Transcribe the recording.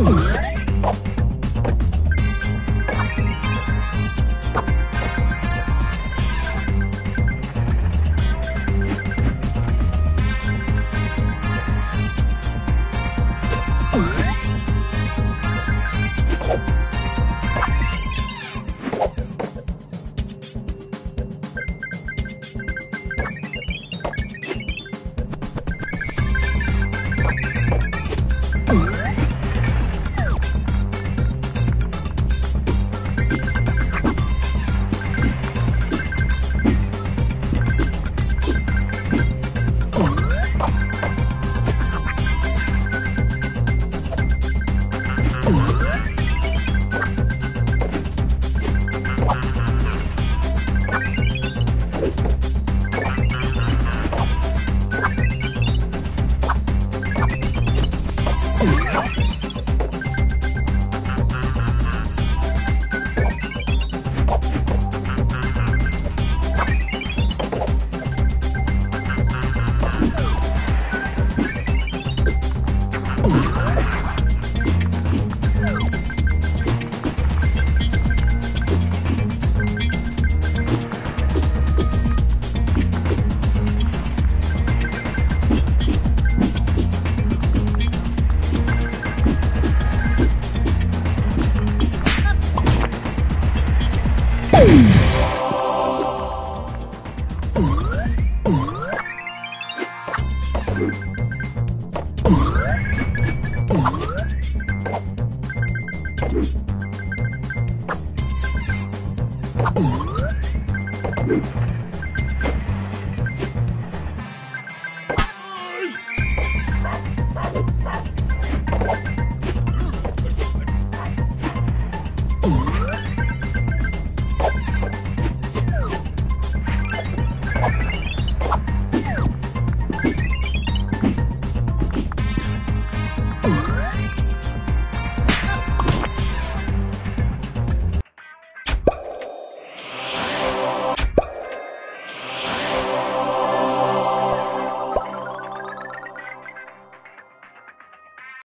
Ooh.